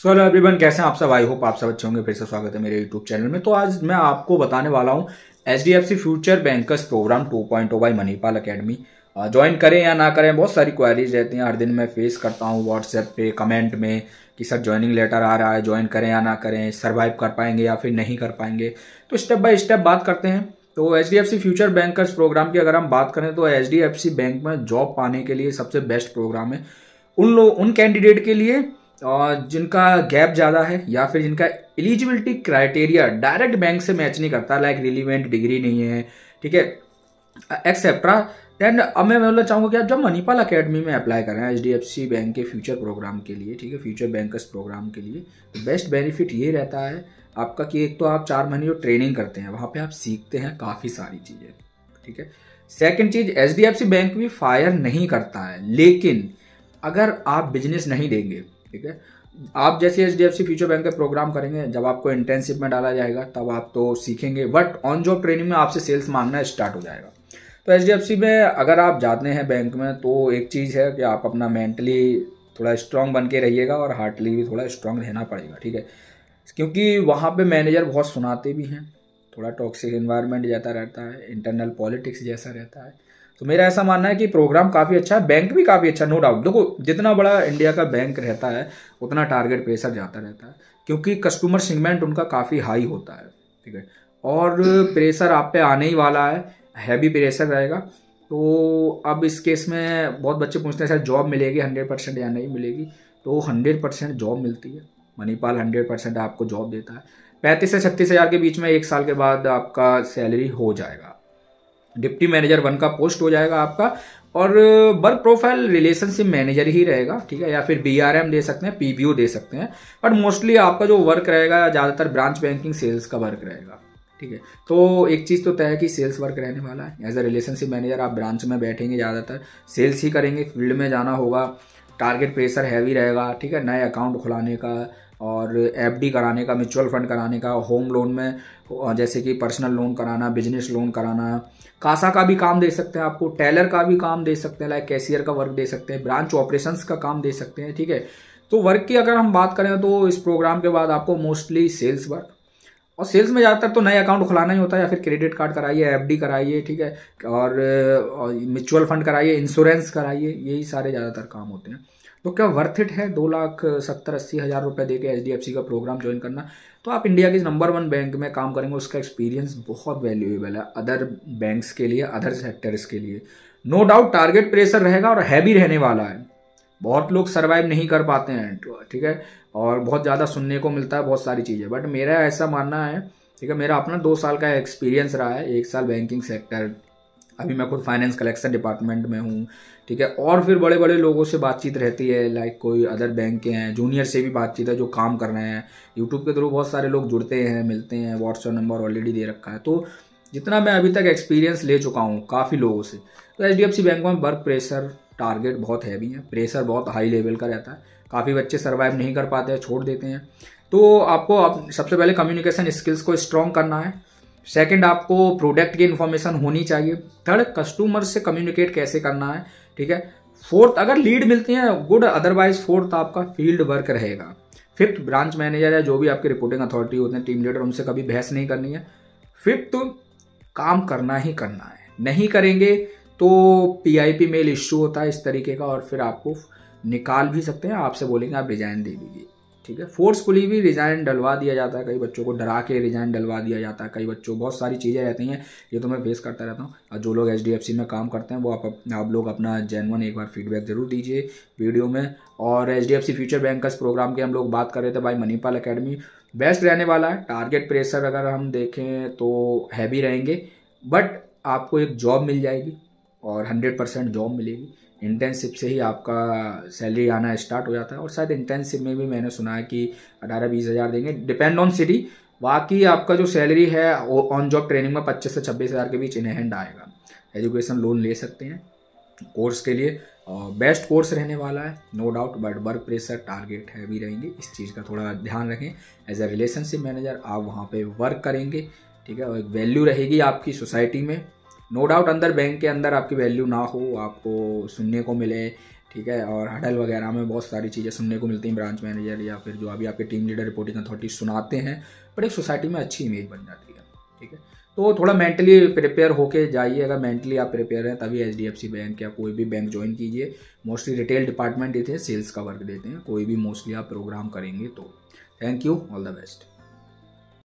So hello everyone कैसे हैं आप सब? आई होप आप सब अच्छे होंगे, फिर से स्वागत है मेरे यूट्यूब चैनल में। तो आज मैं आपको बताने वाला हूँ H D F C future bankers program 2.0 by Manipal academy join करें या ना करें, बहुत सारी क्वारीज रहती हैं। हर दिन मैं फेस करता हूँ व्हाट्सएप पे कमेंट में कि सर ज्वाइनिंग लेटर आ रहा है ज्वाइन करें या ना करें सर्वाइव कर पाएँगे या फिर नहीं कर पाएँगे। तो स्टेप बाय स्टेप बात करते हैं। तो H D F C future bankers program की अगर हम बात करें तो H D F C bank में जॉब पाने के लिए सबसे बेस्ट प्रोग्राम है। उन लोग उन कैंडिडेट के लिए जिनका गैप ज़्यादा है या फिर जिनका एलिजिबिलिटी क्राइटेरिया डायरेक्ट बैंक से मैच नहीं करता लाइक रिलीवेंट डिग्री नहीं है, ठीक है? एक्सेट्रा देन अब मैं बोलना चाहूँगा कि आप जब मणिपाल अकेडमी में अप्लाई करें H D F C bank के फ्यूचर प्रोग्राम के लिए, ठीक है? फ्यूचर बैंकर्स प्रोग्राम के लिए तो बेस्ट बेनिफिट ये रहता है आपका कि एक तो आप चार महीने जो ट्रेनिंग करते हैं, वहाँ पे आप सीखते हैं काफ़ी सारी चीज़ें, ठीक है? सेकेंड चीज़ H D F C bank भी फायर नहीं करता है, लेकिन अगर आप बिज़नेस नहीं देंगे ठीक है? आप जैसे H D F C future bank का प्रोग्राम करेंगे, जब आपको इंटर्नशिप में डाला जाएगा, तब आप तो सीखेंगे बट ऑन जॉब ट्रेनिंग में आपसे सेल्स मांगना स्टार्ट हो जाएगा। तो एच डी एफ़ सी में अगर आप जाते हैं बैंक में तो एक चीज़ है कि आप अपना मेंटली थोड़ा स्ट्रांग बन के रहिएगा और हार्टली भी थोड़ा स्ट्रांग रहना पड़ेगा, ठीक है? क्योंकि वहाँ पे मैनेजर बहुत सुनाते भी हैं, थोड़ा टॉक्सिक इन्वायरमेंट जैसा रहता है इंटरनल पॉलिटिक्स जैसा रहता है। तो मेरा ऐसा मानना है कि प्रोग्राम काफ़ी अच्छा है बैंक भी काफ़ी अच्छा नो डाउट देखो, जितना बड़ा इंडिया का बैंक रहता है, उतना टारगेट प्रेशर जाता रहता है, क्योंकि कस्टमर सेगमेंट उनका काफ़ी हाई होता है, ठीक है? और प्रेशर आप पे आने ही वाला है हैवी प्रेशर रहेगा। तो अब इस केस में बहुत बच्चे पूछते हैं, सर जॉब मिलेगी हंड्रेड परसेंट या नहीं मिलेगी? तो हंड्रेड परसेंट जॉब मिलती है। मणिपाल हंड्रेड परसेंट आपको जॉब देता है। पैंतीस से छत्तीस हज़ार के बीच में एक साल के बाद आपका सैलरी हो जाएगा। डिप्टी मैनेजर वन का पोस्ट हो जाएगा आपका, और वर्क प्रोफ़ाइल रिलेशनशिप मैनेजर ही रहेगा, ठीक है, या फिर बीआरएम दे सकते हैं पीबीओ दे सकते हैं, बट मोस्टली आपका जो वर्क रहेगा, ज़्यादातर ब्रांच बैंकिंग सेल्स का वर्क रहेगा, ठीक है। तो एक चीज़ तो तय है कि सेल्स वर्क रहने वाला है। एज अ रिलेशनशिप मैनेजर आप ब्रांच में बैठेंगे ज़्यादातर, सेल्स ही करेंगे, फ़ील्ड में जाना होगा टारगेट प्रेशर हैवी रहेगा, ठीक है, नए अकाउंट खुलाने का और एफ़ कराने का, म्यूचुअल फंड कराने का, होम लोन में जैसे कि पर्सनल लोन कराना, बिज़नेस लोन कराना। कासा का भी काम दे सकते हैं आपको, टेलर का भी काम दे सकते हैं, लाइक कैशियर का वर्क दे सकते हैं, ब्रांच ऑपरेशंस का काम दे सकते हैं, ठीक है? तो वर्क की अगर हम बात करें तो इस प्रोग्राम के बाद आपको मोस्टली सेल्स वर्क। और सेल्स में ज़्यादातर तो नए अकाउंट खुलाना ही होता है या फिर क्रेडिट कार्ड कराइए, एफडी कराइए, ठीक है? और म्यूचुअल फंड कराइए, इंश्योरेंस कराइए, यही सारे ज़्यादातर काम होते हैं। तो क्या वर्थ इट है दो लाख सत्तर अस्सी हज़ार रुपये दे के एच का प्रोग्राम ज्वाइन करना? तो आप इंडिया के नंबर वन बैंक में काम करेंगे, उसका एक्सपीरियंस बहुत वैल्यूएबल है अदर बैंक्स के लिए अदर सेक्टर्स के लिए। नो डाउट टारगेट प्रेशर रहेगा और हैवी रहने वाला है। बहुत लोग सर्वाइव नहीं कर पाते हैं, ठीक है? और बहुत ज़्यादा सुनने को मिलता है, बहुत सारी चीज़ें। बट मेरा ऐसा मानना है, ठीक है? मेरा अपना दो साल का एक्सपीरियंस रहा है, एक साल बैंकिंग सेक्टर अभी मैं खुद फाइनेंस कलेक्शन डिपार्टमेंट में हूँ, ठीक है? और फिर बड़े बड़े लोगों से बातचीत रहती है लाइक कोई अदर बैंक के हैं जूनियर से भी बातचीत है जो काम कर रहे हैं। यूट्यूब के थ्रू बहुत सारे लोग जुड़ते हैं, मिलते हैं व्हाट्सअप नंबर ऑलरेडी दे रखा है। तो जितना मैं अभी तक एक्सपीरियंस ले चुका हूँ काफ़ी लोगों से तो एच बैंक में वर्क प्रेशर टारगेट बहुत हैवी है। प्रेशर बहुत हाई लेवल का रहता है। काफ़ी बच्चे सर्वाइव नहीं कर पाते हैं, छोड़ देते हैं। तो आपको आप, सबसे पहले कम्युनिकेशन स्किल्स को स्ट्रॉन्ग करना है। सेकंड आपको प्रोडक्ट की इन्फॉर्मेशन होनी चाहिए। थर्ड कस्टमर से कम्युनिकेट कैसे करना है, ठीक है? फोर्थ अगर लीड मिलती है गुड अदरवाइज़ फोर्थ आपका फ़ील्ड वर्क रहेगा। फिफ्थ ब्रांच मैनेजर है जो भी आपके रिपोर्टिंग अथॉरिटी होते हैं टीम लीडर उनसे कभी बहस नहीं करनी है। फिफ्थ काम करना ही करना है। नहीं करेंगे तो पीआईपी मेल इश्यू होता है इस तरीके का और फिर आपको निकाल भी सकते हैं, आपसे बोलेंगे, आप रिजाइन दे दीजिए। ठीक है? फोर्सफुली भी रिजाइन डलवा दिया जाता है। कई बच्चों को डरा के रिजाइन डलवा दिया जाता है। कई बच्चों, बहुत सारी चीज़ें रहती हैं, ये तो मैं फेस करता रहता हूँ। और जो लोग एच में काम करते हैं, वो आप आप लोग अपना जेनवन एक बार फीडबैक ज़रूर दीजिए वीडियो में। और एच फ्यूचर बैंकर्स प्रोग्राम की हम लोग बात कर रहे थे भाई मणिपाल अकेडमी बेस्ट रहने वाला है। टारगेट प्रेशर अगर हम देखें तो हैवी रहेंगे। बट आपको एक जॉब मिल जाएगी और हंड्रेड परसेंट जॉब मिलेगी। इंटर्नशिप से ही आपका सैलरी आना स्टार्ट हो जाता है। और शायद इंटर्नशिप में भी मैंने सुना है कि अठारह बीस हज़ार देंगे। डिपेंड ऑन सिटी बाकी आपका जो सैलरी है ऑन जॉब ट्रेनिंग में पच्चीस से छब्बीस हज़ार के बीच इन हैंड आएगा। एजुकेशन लोन ले सकते हैं कोर्स के लिए। और बेस्ट कोर्स रहने वाला है no doubt but work pressure target है भी रहेंगे। इस चीज़ का थोड़ा ध्यान रखें। एज अ रिलेशनशिप मैनेजर आप वहाँ पे वर्क करेंगे, ठीक है? और एक वैल्यू रहेगी आपकी सोसाइटी में। नो डाउट अंदर बैंक के अंदर आपकी वैल्यू ना हो, आपको सुनने को मिले, ठीक है? और हडल वगैरह में बहुत सारी चीज़ें सुनने को मिलती हैं ब्रांच मैनेजर या फिर जो अभी आपके टीम लीडर रिपोर्टिंग अथॉरिटी सुनाते हैं बट एक सोसाइटी में अच्छी इमेज बन जाती है, ठीक है? तो थोड़ा मेंटली प्रिपेयर होके जाइए, अगर मेंटली आप प्रिपेयर हैं, तभी सी बैंक या कोई भी बैंक ज्वाइन कीजिए। मोस्टली रिटेल डिपार्टमेंट हैं सेल्स का वर्क देते हैं, कोई भी मोस्टली आप प्रोग्राम करेंगे तो। Thank you all the best